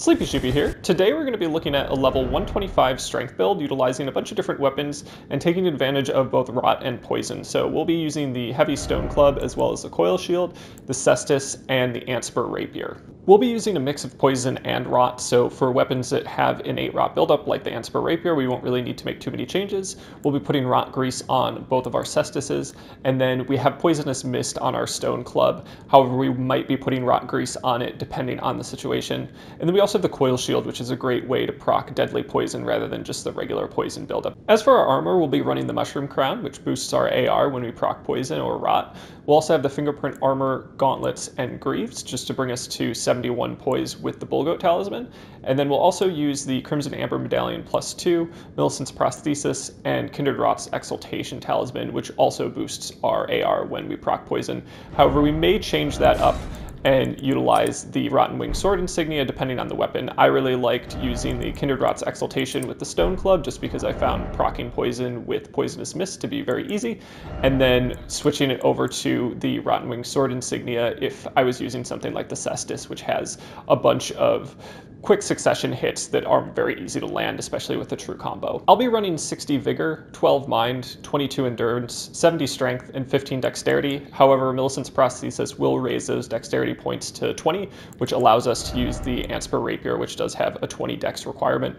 Sleepy Sheepy here. Today we're going to be looking at a level 125 strength build utilizing a bunch of different weapons and taking advantage of both rot and poison. So we'll be using the heavy stone club as well as the coil shield, the caestus, and the antspur rapier. We'll be using a mix of poison and rot, so for weapons that have innate rot buildup like the antspur rapier, we won't really need to make too many changes. We'll be putting rot grease on both of our caestuses, and then we have poisonous mist on our stone club. However, we might be putting rot grease on it depending on the situation. And then we also have the coil shield, which is a great way to proc deadly poison rather than just the regular poison buildup. As for our armor, we'll be running the mushroom crown, which boosts our AR when we proc poison or rot. We'll also have the fingerprint armor, gauntlets, and greaves, just to bring us to 71 poise with the Bullgoat Talisman. And then we'll also use the Crimson Amber Medallion plus 2, Millicent's Prosthesis, and Kindred Rot's Exaltation Talisman, which also boosts our AR when we proc poison. However, we may change that up and utilize the Rotten Wing Sword insignia depending on the weapon. I really liked using the Kindred Rot's Exaltation with the Stone Club just because I found proccing poison with Poisonous Mist to be very easy, and then switching it over to the Rotten Wing Sword insignia if I was using something like the Caestus, which has a bunch of quick succession hits that are very easy to land, especially with the true combo. I'll be running 60 Vigor, 12 Mind, 22 Endurance, 70 Strength, and 15 Dexterity. However, Millicent's Prosthesis will raise those Dexterity points to 20, which allows us to use the Antspur Rapier, which does have a 20 Dex requirement.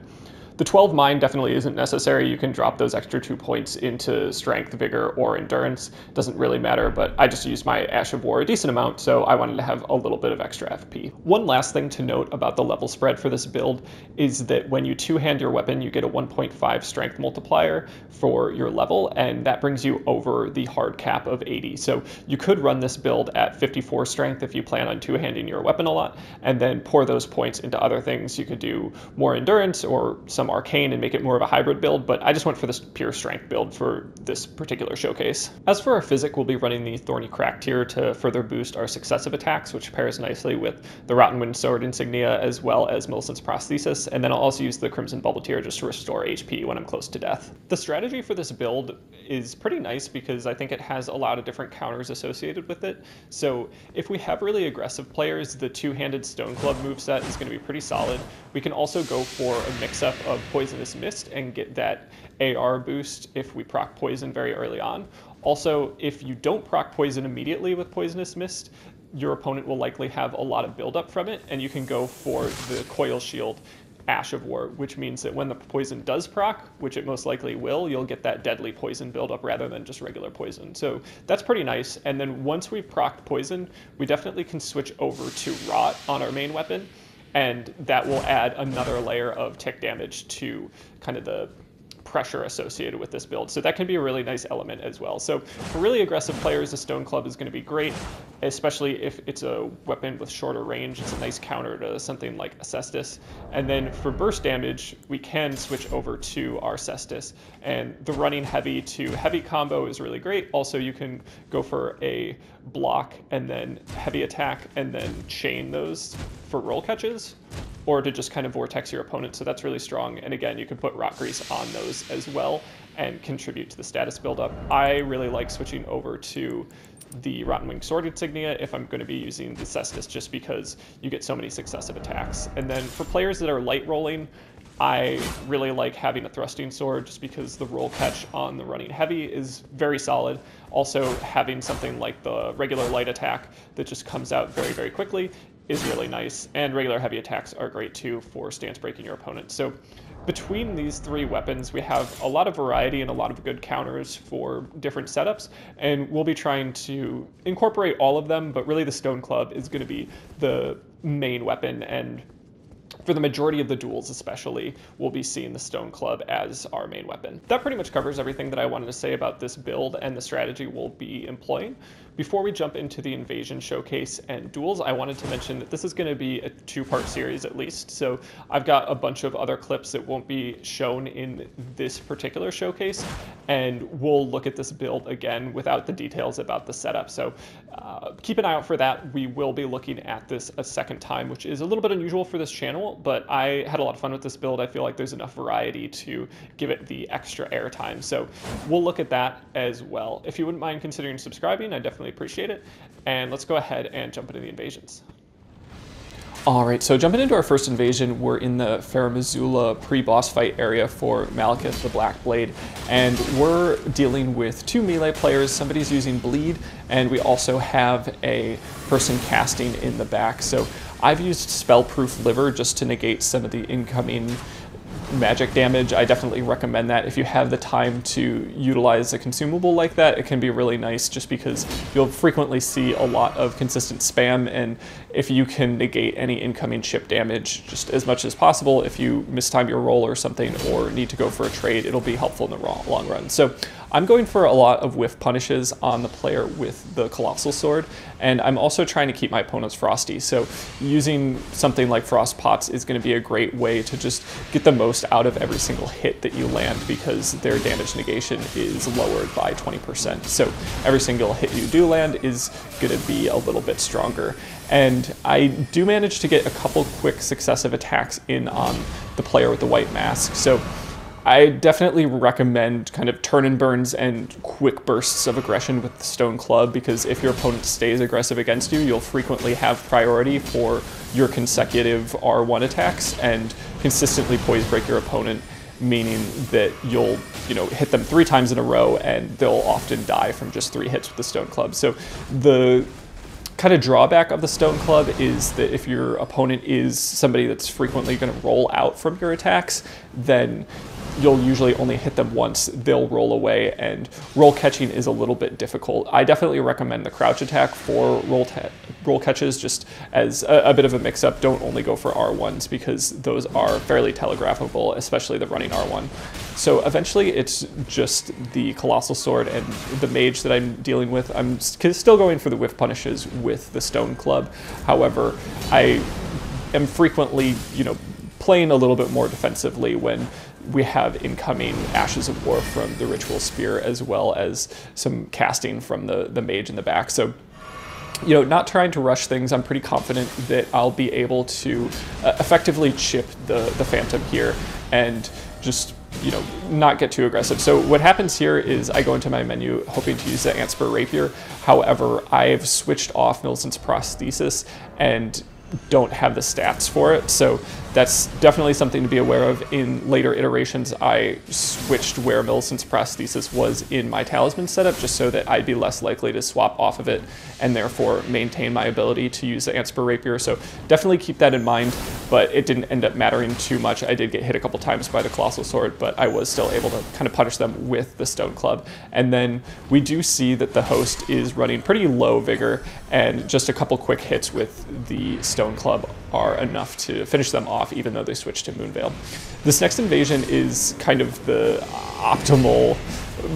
The 12 mind definitely isn't necessary. You can drop those extra two points into strength, vigor, or endurance. Doesn't really matter, but I just used my Ash of War a decent amount, so I wanted to have a little bit of extra FP. One last thing to note about the level spread for this build is that when you two-hand your weapon, you get a 1.5 strength multiplier for your level, and that brings you over the hard cap of 80. So you could run this build at 54 strength if you plan on two-handing your weapon a lot, and then pour those points into other things. You could do more endurance or some arcane and make it more of a hybrid build, but I just went for this pure strength build for this particular showcase. As for our physick, we'll be running the Thorny Cracked Tear to further boost our successive attacks, which pairs nicely with the Rotten Winged Sword insignia as well as Millicent's Prosthesis, and then I'll also use the Crimson Bubbletear just to restore HP when I'm close to death. The strategy for this build is pretty nice because I think it has a lot of different counters associated with it. So if we have really aggressive players, the two-handed Stone Club moveset is going to be pretty solid. We can also go for a mix-up of Poisonous Mist and get that AR boost if we proc Poison very early on. Also, if you don't proc Poison immediately with Poisonous Mist, your opponent will likely have a lot of buildup from it, and you can go for the Coil Shield Ash of War, which means that when the poison does proc, which it most likely will, you'll get that deadly poison buildup rather than just regular poison. So that's pretty nice. And then once we've procced poison, we definitely can switch over to Rot on our main weapon and that will add another layer of tick damage to kind of the pressure associated with this build. So that can be a really nice element as well. So for really aggressive players, the Stone Club is going to be great, especially if it's a weapon with shorter range. It's a nice counter to something like a Caestus. And then for burst damage, we can switch over to our Caestus. And the running heavy to heavy combo is really great. Also, you can go for a block and then heavy attack and then chain those for roll catches or to just kind of vortex your opponent. So that's really strong. And again, you can put rot grease on those as well and contribute to the status buildup. I really like switching over to the Rotten Wing Sword insignia if I'm going to be using the Caestus just because you get so many successive attacks. And then for players that are light rolling, I really like having a thrusting sword just because the roll catch on the running heavy is very solid. Also, having something like the regular light attack that just comes out very, very quickly is really nice, and regular heavy attacks are great too for stance breaking your opponent. So between these three weapons, we have a lot of variety and a lot of good counters for different setups, and we'll be trying to incorporate all of them, but really the Stone Club is going to be the main weapon and for the majority of the duels especially, we'll be seeing the Stone Club as our main weapon. That pretty much covers everything that I wanted to say about this build and the strategy we'll be employing. Before we jump into the Invasion Showcase and duels, I wanted to mention that this is going to be a two-part series at least, so I've got a bunch of other clips that won't be shown in this particular showcase, and we'll look at this build again without the details about the setup. So uh, keep an eye out for that. We will be looking at this a second time, which is a little bit unusual for this channel, but I had a lot of fun with this build. I feel like there's enough variety to give it the extra airtime. So we'll look at that as well. If you wouldn't mind considering subscribing, I definitely appreciate it. And let's go ahead and jump into the invasions. All right, so jumping into our first invasion, we're in the Farum Azula pre-boss fight area for Maliketh the Black Blade, and we're dealing with two melee players. Somebody's using Bleed, and we also have a person casting in the back. So I've used Spellproof Liver just to negate some of the incoming magic damage, I definitely recommend that. If you have the time to utilize a consumable like that, it can be really nice just because you'll frequently see a lot of consistent spam and if you can negate any incoming chip damage just as much as possible, if you mistime your roll or something or need to go for a trade, it'll be helpful in the long run. So I'm going for a lot of whiff punishes on the player with the Colossal Sword, and I'm also trying to keep my opponents frosty. So using something like Frost Pots is going to be a great way to just get the most out of every single hit that you land because their damage negation is lowered by 20%. So every single hit you do land is going to be a little bit stronger. And I do manage to get a couple quick successive attacks in on the player with the white mask. So I definitely recommend kind of turn and burns and quick bursts of aggression with the Stone Club because if your opponent stays aggressive against you, you'll frequently have priority for your consecutive R1 attacks and consistently poise break your opponent, meaning that you'll you know hit them three times in a row and they'll often die from just three hits with the Stone Club. So the kind of drawback of the Stone Club is that if your opponent is somebody that's frequently going to roll out from your attacks, then you'll usually only hit them once, they'll roll away, and roll catching is a little bit difficult. I definitely recommend the crouch attack for roll, roll catches just as a, a bit of a mix-up. Don't only go for R1s because those are fairly telegraphable, especially the running R1. So eventually it's just the Colossal Sword and the Mage that I'm dealing with. I'm still going for the Whiff Punishes with the Stone Club. However, I am frequently, you know, playing a little bit more defensively when we have incoming Ashes of War from the Ritual Spear as well as some casting from the, the mage in the back. So you know, not trying to rush things, I'm pretty confident that I'll be able to uh, effectively chip the, the Phantom here and just, you know, not get too aggressive. So what happens here is I go into my menu hoping to use the Antspur Rapier. However, I've switched off Millicent's Prosthesis and don't have the stats for it. So that's definitely something to be aware of. In later iterations, I switched where Millicent's prosthesis was in my talisman setup just so that I'd be less likely to swap off of it and therefore maintain my ability to use the Antspur Rapier. So definitely keep that in mind, but it didn't end up mattering too much. I did get hit a couple times by the Colossal Sword, but I was still able to kind of punish them with the Stone Club. And then we do see that the host is running pretty low vigor and just a couple quick hits with the Stone Club are enough to finish them off, even though they switch to Moonveil. This next invasion is kind of the optimal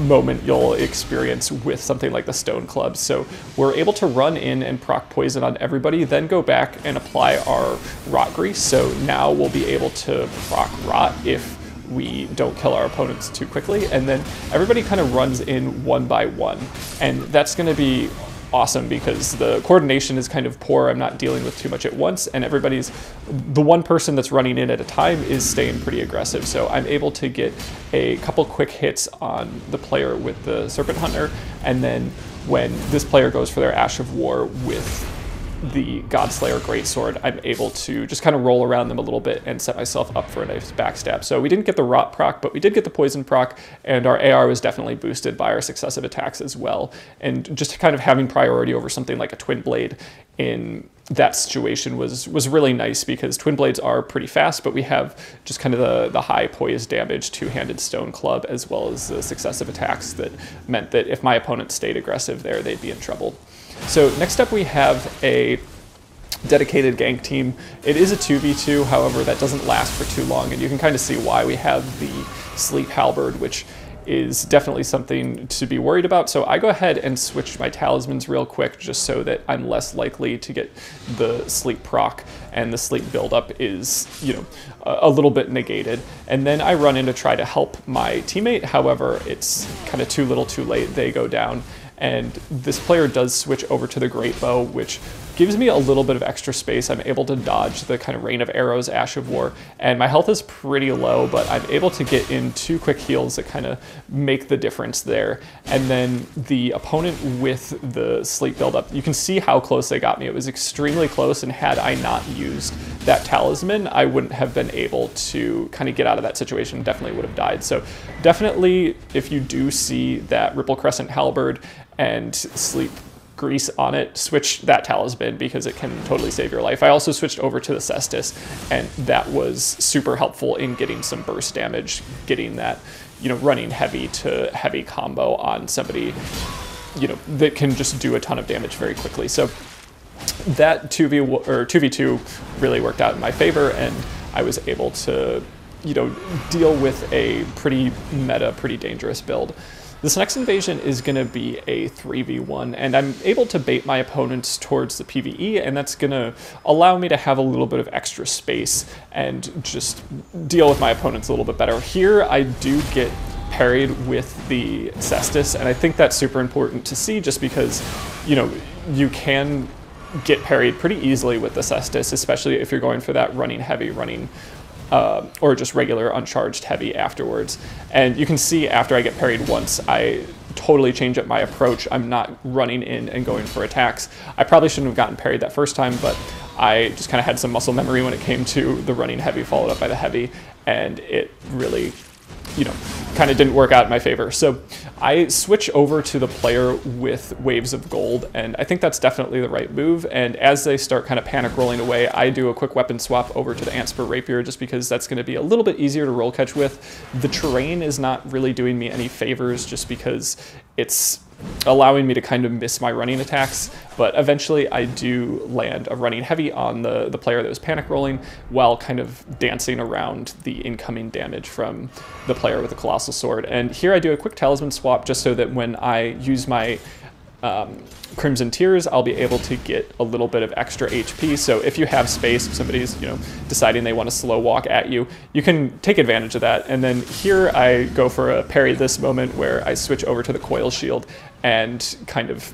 moment you'll experience with something like the Stone Club. So we're able to run in and proc poison on everybody, then go back and apply our Rot Grease. So now we'll be able to proc Rot if we don't kill our opponents too quickly. And then everybody kind of runs in one by one. And that's going to be awesome because the coordination is kind of poor. I'm not dealing with too much at once, and everybody's the one person that's running in at a time is staying pretty aggressive. So I'm able to get a couple quick hits on the player with the Serpent Hunter, and then when this player goes for their Ash of War with the Godslayer Greatsword, I'm able to just kind of roll around them a little bit and set myself up for a nice backstab. So we didn't get the Rot proc, but we did get the Poison proc, and our AR was definitely boosted by our successive attacks as well. And just kind of having priority over something like a Twin Blade in that situation was was really nice because twin blades are pretty fast, but we have just kind of the, the high poise damage two-handed stone club as well as the successive attacks that meant that if my opponent stayed aggressive there, they'd be in trouble. So next up we have a dedicated gank team. It is a 2v2, however, that doesn't last for too long, and you can kind of see why we have the Sleep Halberd, which is definitely something to be worried about. So I go ahead and switch my talismans real quick just so that I'm less likely to get the sleep proc and the sleep buildup is, you know, a, little bit negated. And then I run in to try to help my teammate. However, it's kind of too little too late. They go down and this player does switch over to the Great Bow, which gives me a little bit of extra space. I'm able to dodge the kind of rain of arrows, Ash of War, and my health is pretty low, but I'm able to get in two quick heals that kind of make the difference there. And then the opponent with the sleep buildup, you can see how close they got me. It was extremely close, and had I not used that talisman, I wouldn't have been able to kind of get out of that situation. Definitely would have died. So definitely, if you do see that Ripple Crescent Halberd and Sleep grease on it, switch that talisman because it can totally save your life. I also switched over to the Caestus, and that was super helpful in getting some burst damage, getting that, you know, running heavy to heavy combo on somebody, you know, that can just do a ton of damage very quickly. So that 2v or 2v2 really worked out in my favor, and I was able to, you know, deal with a pretty meta, pretty dangerous build. This next invasion is going to be a 3v1, and I'm able to bait my opponents towards the PvE, and that's going to allow me to have a little bit of extra space and just deal with my opponents a little bit better. Here, I do get parried with the Caestus, and I think that's super important to see just because, you know, you can get parried pretty easily with the Caestus, especially if you're going for that running heavy, running uh, or just regular uncharged heavy afterwards. And you can see after I get parried once, I totally change up my approach. I'm not running in and going for attacks. I probably shouldn't have gotten parried that first time, but I just kind of had some muscle memory when it came to the running heavy followed up by the heavy, and it really you know, kind of didn't work out in my favor. So I switch over to the player with Waves of Gold, and I think that's definitely the right move. And as they start kind of panic rolling away, I do a quick weapon swap over to the Antspur Rapier just because that's going to be a little bit easier to roll catch with. The terrain is not really doing me any favors just because it's allowing me to kind of miss my running attacks. But eventually I do land a running heavy on the, the player that was panic rolling while kind of dancing around the incoming damage from the player with the Colossal Sword. And here I do a quick talisman swap just so that when I use my um, Crimson Tears, I'll be able to get a little bit of extra HP. So if you have space, if somebody's you know deciding they want to slow walk at you, you can take advantage of that. And then here I go for a parry this moment where I switch over to the Coil Shield and kind of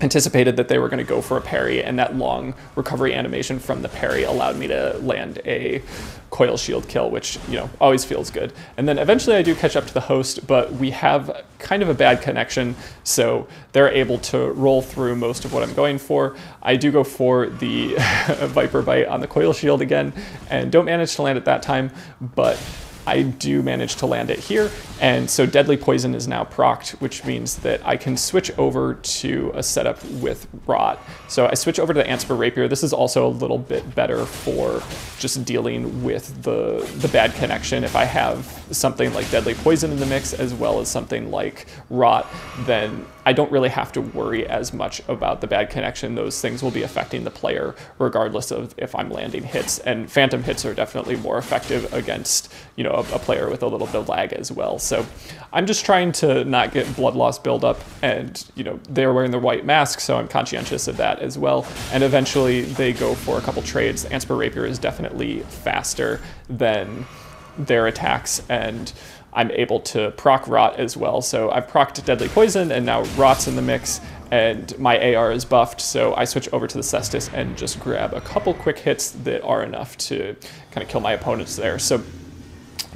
anticipated that they were going to go for a parry, and that long recovery animation from the parry allowed me to land a coil shield kill, which, you know, always feels good. And then eventually I do catch up to the host, but we have kind of a bad connection, so they're able to roll through most of what I'm going for. I do go for the Viper Bite on the coil shield again, and don't manage to land at that time, but I do manage to land it here. And so Deadly Poison is now procced, which means that I can switch over to a setup with Rot. So I switch over to the Antspur Rapier. This is also a little bit better for just dealing with the, the bad connection. If I have something like Deadly Poison in the mix, as well as something like Rot, then I don't really have to worry as much about the bad connection. Those things will be affecting the player regardless of if I'm landing hits. And phantom hits are definitely more effective against, you know, a, a player with a little bit of lag as well. So I'm just trying to not get blood loss buildup and, you know, they're wearing the white mask, so I'm conscientious of that as well. And eventually they go for a couple trades. Antspur Rapier is definitely faster than their attacks and I'm able to proc Rot as well. So I've procced Deadly Poison and now Rot's in the mix and my AR is buffed. So I switch over to the Caestus and just grab a couple quick hits that are enough to kind of kill my opponents there. So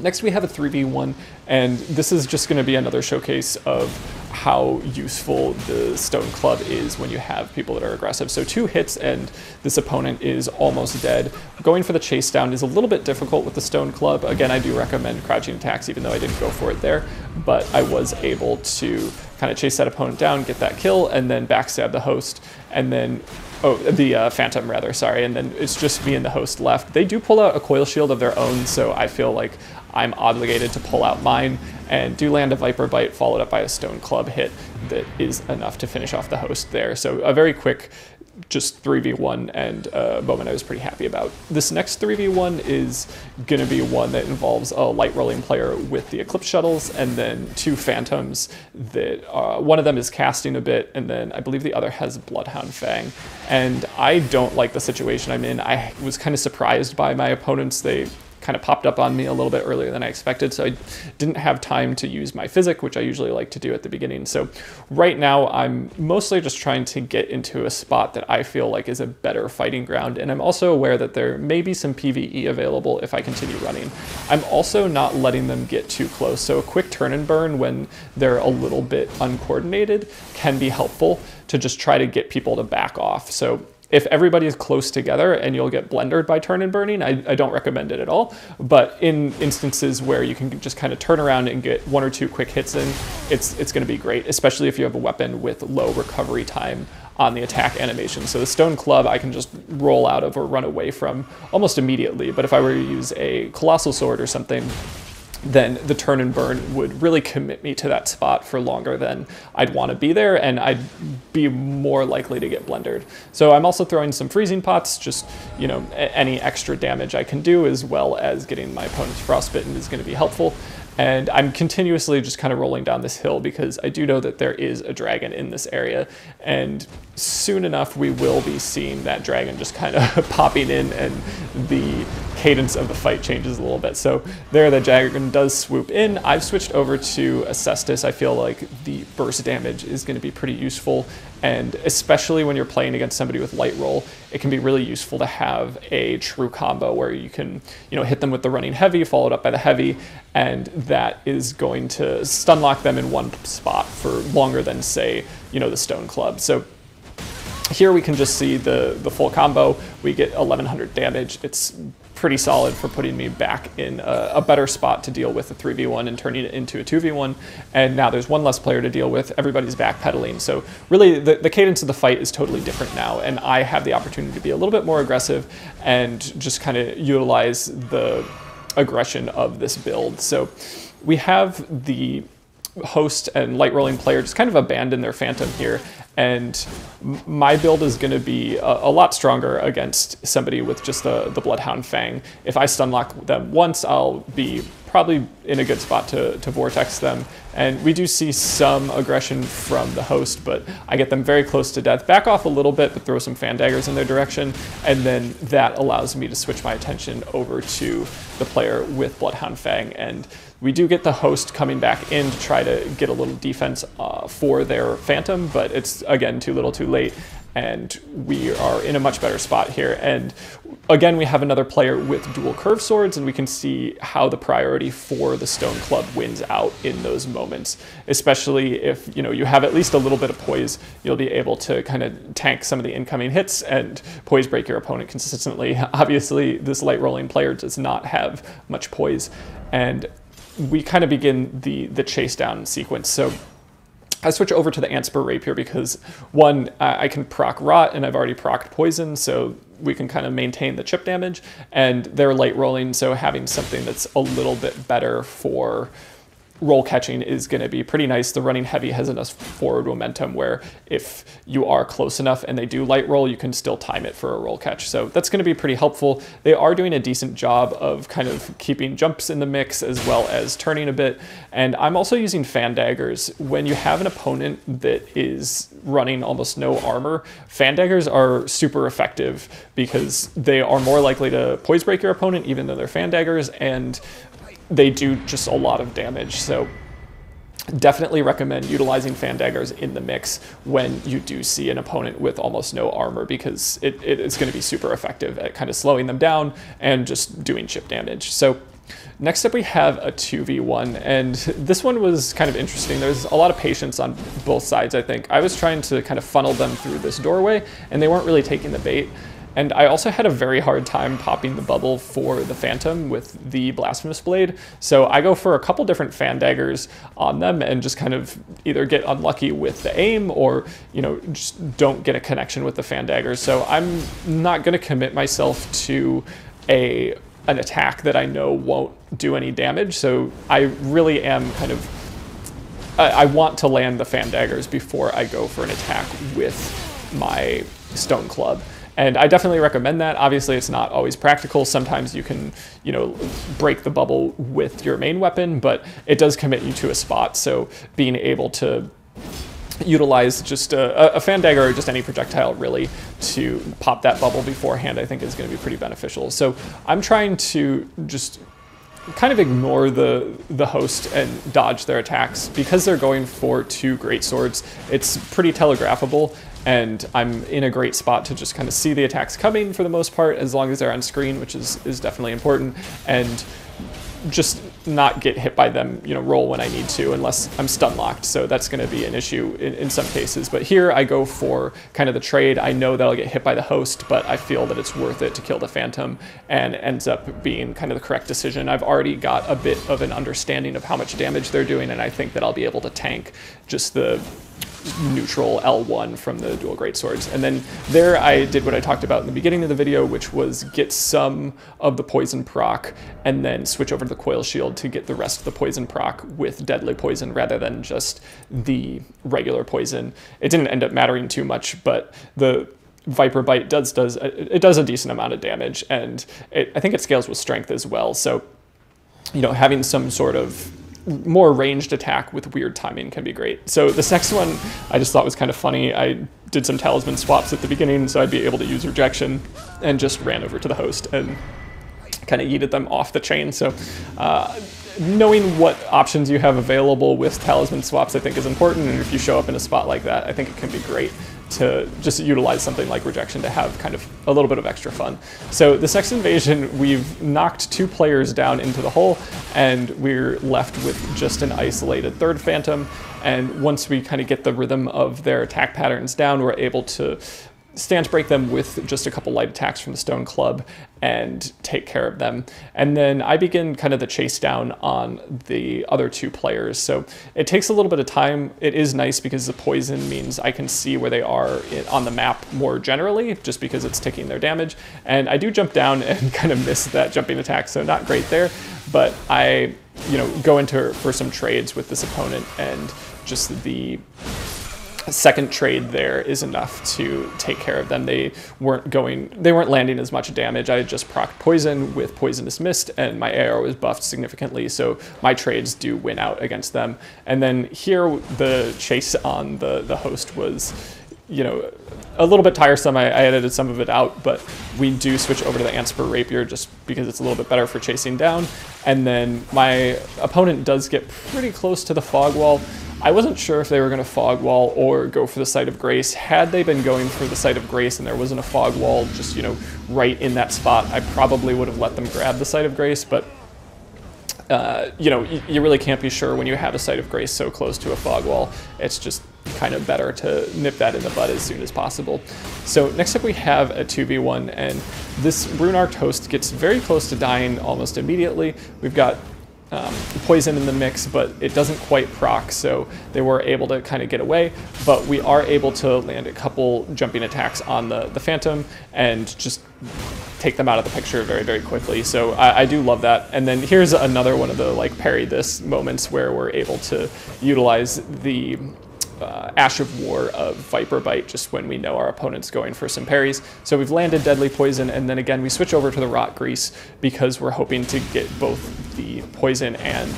Next we have a 3v1, and this is just going to be another showcase of how useful the Stone Club is when you have people that are aggressive. So two hits and this opponent is almost dead. Going for the chase down is a little bit difficult with the Stone Club. Again, I do recommend crouching attacks even though I didn't go for it there, but I was able to kind of chase that opponent down, get that kill, and then backstab the host, and then oh, the uh, Phantom rather, sorry, and then it's just me and the host left. They do pull out a coil shield of their own, so I feel like I'm obligated to pull out mine and do land a Viper Bite followed up by a Stone Club hit that is enough to finish off the host there. So a very quick just 3v1 and a moment I was pretty happy about. This next 3v1 is going to be one that involves a light rolling player with the Eclipse Shotels and then two Phantoms that uh, one of them is casting a bit and then I believe the other has Bloodhound Fang. And I don't like the situation I'm in. I was kind of surprised by my opponents. They kind of popped up on me a little bit earlier than I expected, so I didn't have time to use my physick, which I usually like to do at the beginning. So right now I'm mostly just trying to get into a spot that I feel like is a better fighting ground, and I'm also aware that there may be some PvE available if I continue running. I'm also not letting them get too close, so a quick turn and burn when they're a little bit uncoordinated can be helpful to just try to get people to back off. So if everybody is close together and you'll get blendered by turn and burning, I, I, don't recommend it at all. But in instances where you can just kind of turn around and get one or two quick hits in, it's, it's going to be great, especially if you have a weapon with low recovery time on the attack animation. So the stone club I can just roll out of or run away from almost immediately. But if I were to use a colossal sword or something, then the turn and burn would really commit me to that spot for longer than I'd want to be there, and I'd be more likely to get blendered. So I'm also throwing some freezing pots, just, you know, any extra damage I can do, as well as getting my opponent's frostbitten is going to be helpful. And I'm continuously just kind of rolling down this hill because I do know that there is a dragon in this area. And soon enough, we will be seeing that dragon just kind of popping in and the cadence of the fight changes a little bit. So there the dragon does swoop in. I've switched over to a Caestus. I feel like the burst damage is going to be pretty useful. And especially when you're playing against somebody with light roll, it can be really useful to have a true combo where you can, you know, hit them with the running heavy, followed up by the heavy, and that is going to stun lock them in one spot for longer than say, you know, the stone club. So here we can just see the, the full combo. We get 1100 damage. It's pretty solid for putting me back in a, a, better spot to deal with a 3v1 and turning it into a 2v1. And now there's one less player to deal with. Everybody's backpedaling. So really the, the cadence of the fight is totally different now. And I have the opportunity to be a little bit more aggressive and just kind of utilize the aggression of this build. So we have the host and light rolling player just kind of abandon their phantom here and my build is going to be a, a, lot stronger against somebody with just the, the Bloodhound Fang. If I stun lock them once, I'll be probably in a good spot to, to Vortex them. And we do see some aggression from the host, but I get them very close to death. Back off a little bit, but throw some fan daggers in their direction, and then that allows me to switch my attention over to the player with Bloodhound Fang. And we do get the host coming back in to try to get a little defense uh, for their Phantom, but it's, again, too little too late and we are in a much better spot here. And again, we have another player with dual curve swords, and we can see how the priority for the Stone Club wins out in those moments. Especially if you know you have at least a little bit of poise, you'll be able to kind of tank some of the incoming hits and poise break your opponent consistently. Obviously, this light rolling player does not have much poise, and we kind of begin the the chase down sequence. So I switch over to the Antspur Rapier because one, I can proc Rot and I've already procced Poison, so we can kind of maintain the chip damage. And they're light rolling, so having something that's a little bit better for roll catching is going to be pretty nice. The running heavy has enough forward momentum where if you are close enough and they do light roll, you can still time it for a roll catch. So that's going to be pretty helpful. They are doing a decent job of kind of keeping jumps in the mix as well as turning a bit. And I'm also using fan daggers. When you have an opponent that is running almost no armor, fan daggers are super effective because they are more likely to poise break your opponent even though they're fan daggers and they do just a lot of damage. So definitely recommend utilizing fan daggers in the mix when you do see an opponent with almost no armor because it, it is going to be super effective at kind of slowing them down and just doing chip damage. So next up we have a 2v1 and this one was kind of interesting. There's a lot of patience on both sides I think. I was trying to kind of funnel them through this doorway and they weren't really taking the bait. And I also had a very hard time popping the bubble for the Phantom with the Blasphemous Blade. So I go for a couple different fan daggers on them and just kind of either get unlucky with the aim or, you know, just don't get a connection with the fan daggers. So I'm not going to commit myself to a an attack that I know won't do any damage. So I really am kind of I, want to land the fan daggers before I go for an attack with my stone club. And I definitely recommend that. Obviously, it's not always practical. Sometimes you can, you know, break the bubble with your main weapon, but it does commit you to a spot. So being able to utilize just a, a, fan dagger or just any projectile really to pop that bubble beforehand, I think is going to be pretty beneficial. So I'm trying to just kind of ignore the the host and dodge their attacks because they're going for two great swords. It's pretty telegraphable, and I'm in a great spot to just kind of see the attacks coming for the most part, as long as they're on screen, which is is definitely important, and just not get hit by them, you know, roll when I need to, unless I'm stun locked. So that's going to be an issue in, in, some cases. But here I go for kind of the trade. I know that I'll get hit by the host, but I feel that it's worth it to kill the phantom, and ends up being kind of the correct decision. I've already got a bit of an understanding of how much damage they're doing, and I think that I'll be able to tank just the neutral L1 from the dual great swords. And then there I did what I talked about in the beginning of the video, which was get some of the poison proc and then switch over to the coil shield to get the rest of the poison proc with deadly poison rather than just the regular poison. It didn't end up mattering too much, but the Viper Bite does does uh, it does a decent amount of damage, and it, I think it scales with strength as well. So, you know, having some sort of more ranged attack with weird timing can be great. So this next one I just thought was kind of funny. I did some talisman swaps at the beginning so I'd be able to use rejection and just ran over to the host and kind of yeeted them off the chain. So uh, knowing what options you have available with talisman swaps I think is important and if you show up in a spot like that I think it can be great to just utilize something like rejection to have kind of a little bit of extra fun. So this next invasion, we've knocked two players down into the hole, and we're left with just an isolated third phantom. And once we kind of get the rhythm of their attack patterns down, we're able to stance break them with just a couple light attacks from the stone club and take care of them. And then I begin kind of the chase down on the other two players. So it takes a little bit of time. It is nice because the poison means I can see where they are on the map more generally, just because it's taking their damage. And I do jump down and kind of miss that jumping attack, so not great there. But I, you know, go into for some trades with this opponent and just the second trade there is enough to take care of them. They weren't going, they weren't landing as much damage. I just proc poison with poisonous mist, and my AR was buffed significantly, so my trades do win out against them. And then here, the chase on the the host was, you know, a little bit tiresome. I, I edited some of it out, but we do switch over to the Antspur Rapier just because it's a little bit better for chasing down. And then my opponent does get pretty close to the fog wall. I wasn't sure if they were going to fog wall or go for the site of grace. Had they been going for the site of grace and there wasn't a fog wall just, you know, right in that spot, I probably would have let them grab the site of grace, but uh, you know, you, you, really can't be sure when you have a site of grace so close to a fog wall. It's just kind of better to nip that in the bud as soon as possible. So next up we have a 2v1, and this Rune Arc host gets very close to dying almost immediately. We've got um, poison in the mix, but it doesn't quite proc, so they were able to kind of get away. But we are able to land a couple jumping attacks on the, the Phantom and just take them out of the picture very, very quickly. So I, I do love that. And then here's another one of the like parry this moments where we're able to utilize the uh, Ash of War of Viper Bite just when we know our opponent's going for some parries. So we've landed Deadly Poison, and then again we switch over to the Rot Grease because we're hoping to get both the Poison and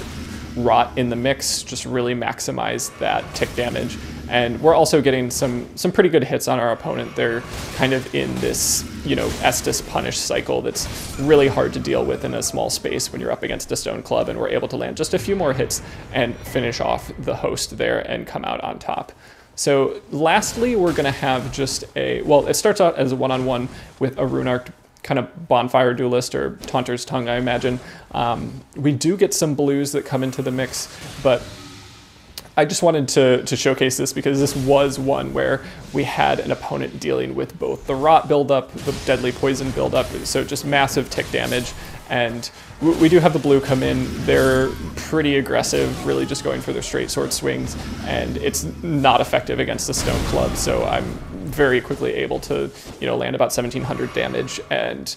Rot in the mix, just really maximize that tick damage. And we're also getting some some pretty good hits on our opponent. They're kind of in this, you know, Estus punish cycle that's really hard to deal with in a small space when you're up against a stone club, and we're able to land just a few more hits and finish off the host there and come out on top. So lastly, we're gonna have just a, well, it starts out as a one-on-one -on -one with a Rune Arc kind of bonfire duelist or taunter's tongue, I imagine. Um, we do get some blues that come into the mix, but I just wanted to, to showcase this because this was one where we had an opponent dealing with both the rot buildup, the deadly poison buildup, so just massive tick damage. And we do have the blue come in. They're pretty aggressive, really just going for their straight sword swings, and it's not effective against the stone club. So I'm very quickly able to, you know, land about 1700 damage and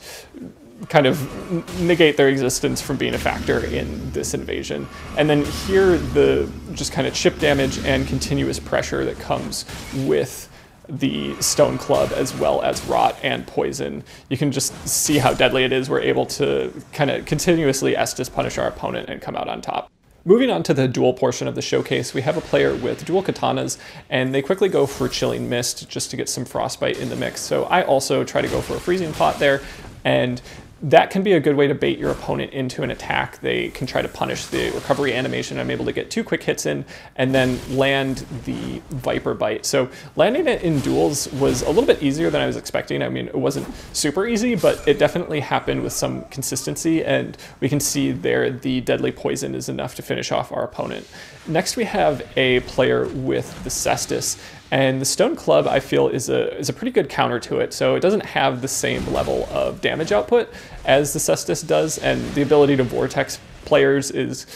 kind of negate their existence from being a factor in this invasion. And then here, the just kind of chip damage and continuous pressure that comes with the stone club as well as rot and poison. You can just see how deadly it is. We're able to kind of continuously Estus punish our opponent and come out on top. Moving on to the dual portion of the showcase, we have a player with dual katanas, and they quickly go for Chilling Mist just to get some frostbite in the mix. So I also try to go for a freezing pot there, and that can be a good way to bait your opponent into an attack. They can try to punish the recovery animation. I'm able to get two quick hits in and then land the Viper Bite. So landing it in duels was a little bit easier than I was expecting. I mean, it wasn't super easy, but it definitely happened with some consistency. And we can see there the Deadly Poison is enough to finish off our opponent. Next, we have a player with the Caestus. And the Stone Club, I feel, is a, is a pretty good counter to it. So it doesn't have the same level of damage output as the Caestus does, and the ability to Vortex players is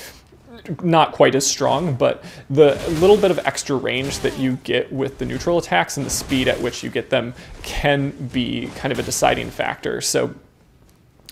not quite as strong, but the little bit of extra range that you get with the neutral attacks and the speed at which you get them can be kind of a deciding factor. So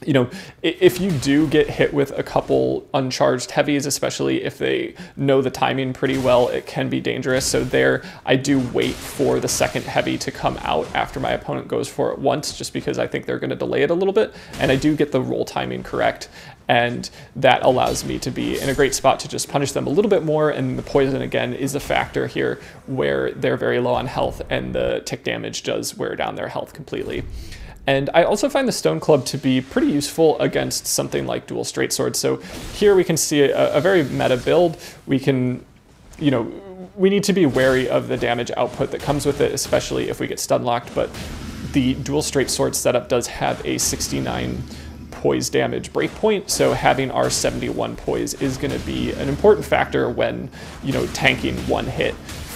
you know, if you do get hit with a couple uncharged heavies, especially if they know the timing pretty well, it can be dangerous. So there, I do wait for the second heavy to come out after my opponent goes for it once, just because I think they're going to delay it a little bit. And I do get the roll timing correct. And that allows me to be in a great spot to just punish them a little bit more. And the poison, again, is a factor here where they're very low on health and the tick damage does wear down their health completely. And I also find the Stone Club to be pretty useful against something like dual straight swords. So here we can see a, a very meta build. We can, you know, we need to be wary of the damage output that comes with it, especially if we get stun locked, but the dual straight sword setup does have a 69 poise damage breakpoint, so having our 71 poise is going to be an important factor when, you know, tanking one hit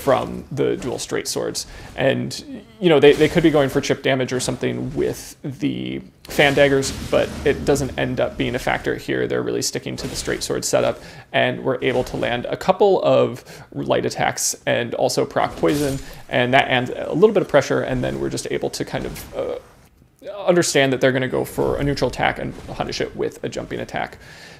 from the dual straight swords. And, you know, they, they could be going for chip damage or something with the fan daggers, but it doesn't end up being a factor here. They're really sticking to the straight sword setup, and we're able to land a couple of light attacks and also proc poison, and that adds a little bit of pressure, and then we're just able to kind of uh, understand that they're going to go for a neutral attack and punish it with a jumping attack.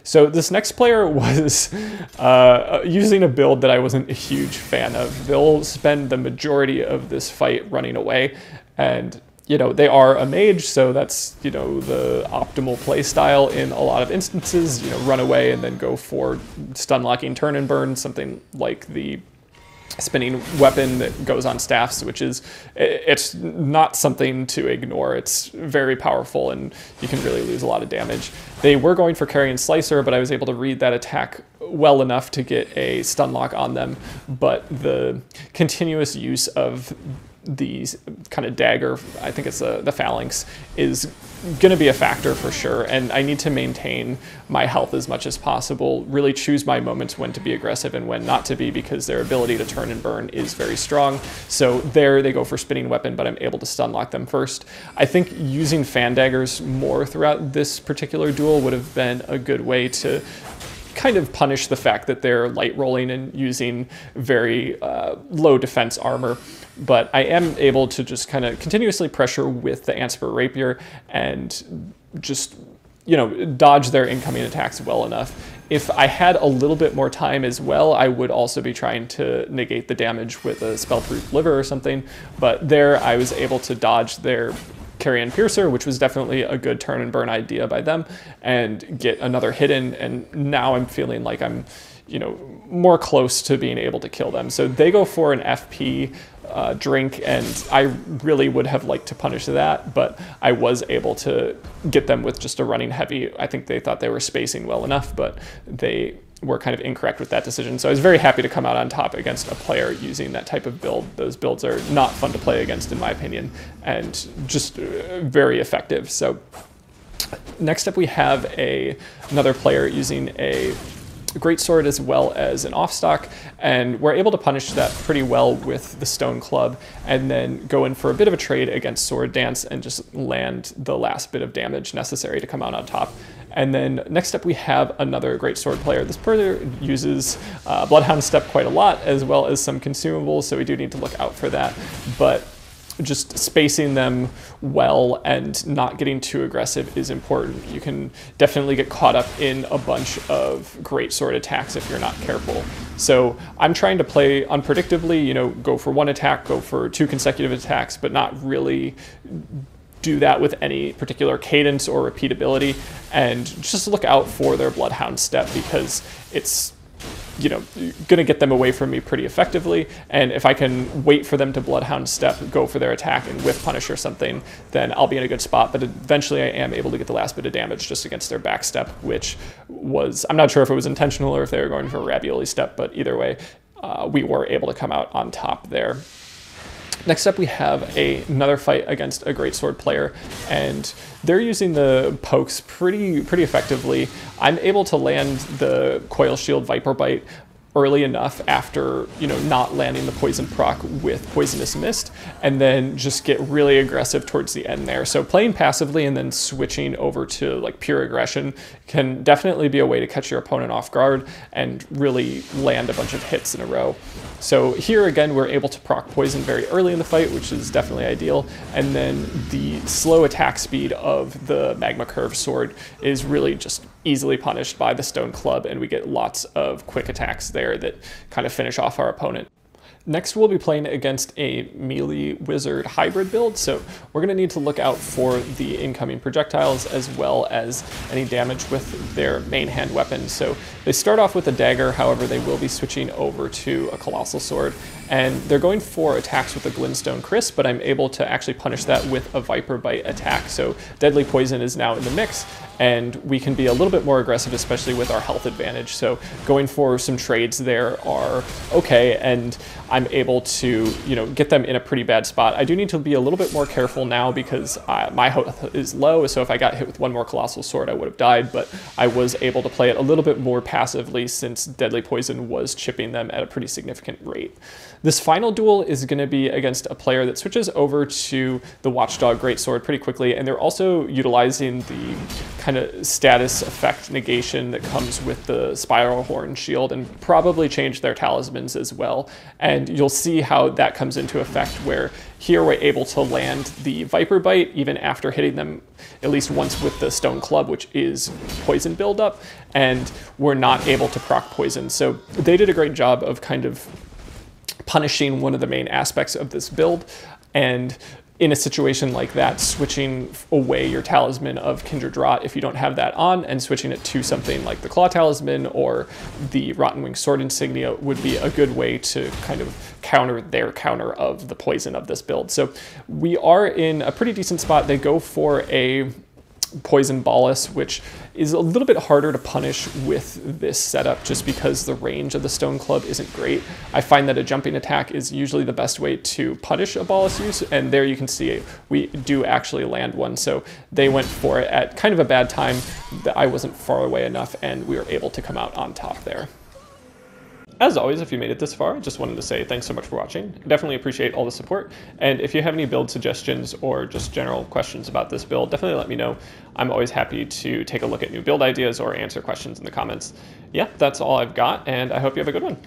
So this next player was uh, using a build that I wasn't a huge fan of. They'll spend the majority of this fight running away, and you know they are a mage, so that's you know the optimal play style in a lot of instances. You know, run away and then go for stun locking, turn and burn, something like the spinning weapon that goes on staffs, which is it's not something to ignore. It's very powerful and you can really lose a lot of damage. They were going for Carian Slicer, but I was able to read that attack well enough to get a stun lock on them. But the continuous use of these kind of dagger, I think it's the, the phalanx, is going to be a factor for sure. And I need to maintain my health as much as possible, really choose my moments when to be aggressive and when not to be because their ability to turn and burn is very strong. So there they go for spinning weapon, but I'm able to stun lock them first. I think using fan daggers more throughout this particular duel would have been a good way to kind of punish the fact that they're light rolling and using very uh, low defense armor. But I am able to just kind of continuously pressure with the Antspur Rapier and just, you know, dodge their incoming attacks well enough. If I had a little bit more time as well, I would also be trying to negate the damage with a Spellproof Liver or something. But there I was able to dodge their Carian Piercer, which was definitely a good turn and burn idea by them, and get another hidden. And now I'm feeling like I'm, you know, more close to being able to kill them. So they go for an FP uh, drink, and I really would have liked to punish that, but I was able to get them with just a running heavy. I think they thought they were spacing well enough, but they were kind of incorrect with that decision. So I was very happy to come out on top against a player using that type of build. Those builds are not fun to play against, in my opinion, and just uh, very effective. So next up, we have a another player using a great sword as well as an offstock, and we're able to punish that pretty well with the stone club, and then go in for a bit of a trade against sword dance and just land the last bit of damage necessary to come out on top. And then next up we have another great sword player. This player uses uh, Bloodhound Step quite a lot, as well as some consumables, so we do need to look out for that. But just spacing them well and not getting too aggressive is important. You can definitely get caught up in a bunch of great sword attacks if you're not careful. So I'm trying to play unpredictably, you know, go for one attack, go for two consecutive attacks, but not really do that with any particular cadence or repeatability and just look out for their bloodhound step because it's you know, going to get them away from me pretty effectively. And if I can wait for them to Bloodhound step, go for their attack, and whiff punish or something, then I'll be in a good spot. But eventually, I am able to get the last bit of damage just against their back step, which was I'm not sure if it was intentional or if they were going for a ravioli step, but either way, uh, we were able to come out on top there. Next up, we have a, another fight against a greatsword player, and they're using the pokes pretty pretty effectively. I'm able to land the coil shield viper bite early enough after you know not landing the poison proc with poisonous mist and then just get really aggressive towards the end there so playing passively and then switching over to like pure aggression can definitely be a way to catch your opponent off guard and really land a bunch of hits in a row so here again, we're able to proc poison very early in the fight, which is definitely ideal. And then the slow attack speed of the Magma Curve sword is really just easily punished by the Stone Club, and we get lots of quick attacks there that kind of finish off our opponent. Next, we'll be playing against a melee wizard hybrid build, so we're going to need to look out for the incoming projectiles as well as any damage with their main hand weapon. So they start off with a dagger, however, they will be switching over to a colossal sword, and they're going for attacks with a glintstone crisp, but I'm able to actually punish that with a viper bite attack. So deadly poison is now in the mix, and we can be a little bit more aggressive, especially with our health advantage. So going for some trades there are okay, and I'm able to, you know, get them in a pretty bad spot. I do need to be a little bit more careful now because uh, my health is low, so if I got hit with one more Colossal Sword, I would have died, but I was able to play it a little bit more passively since Deadly Poison was chipping them at a pretty significant rate. This final duel is going to be against a player that switches over to the Watchdog Greatsword pretty quickly, and they're also utilizing the kind of status effect negation that comes with the Spiral Horn shield and probably change their talismans as well. And you'll see how that comes into effect where here we're able to land the Viper Bite even after hitting them at least once with the Stone Club, which is poison buildup, and we're not able to proc poison. So they did a great job of kind of punishing one of the main aspects of this build. And in a situation like that, switching away your talisman of Kindred Rot if you don't have that on and switching it to something like the Claw Talisman or the Rotten Winged Sword Insignia would be a good way to kind of counter their counter of the poison of this build. So we are in a pretty decent spot. They go for a Poison Bolus, which is a little bit harder to punish with this setup just because the range of the Stone Club isn't great. I find that a jumping attack is usually the best way to punish a Bolus use, and there you can see we do actually land one. So they went for it at kind of a bad time I wasn't far away enough, and we were able to come out on top there. As always, if you made it this far, I just wanted to say thanks so much for watching. Definitely appreciate all the support. And if you have any build suggestions or just general questions about this build, definitely let me know. I'm always happy to take a look at new build ideas or answer questions in the comments. Yeah, that's all I've got, and I hope you have a good one.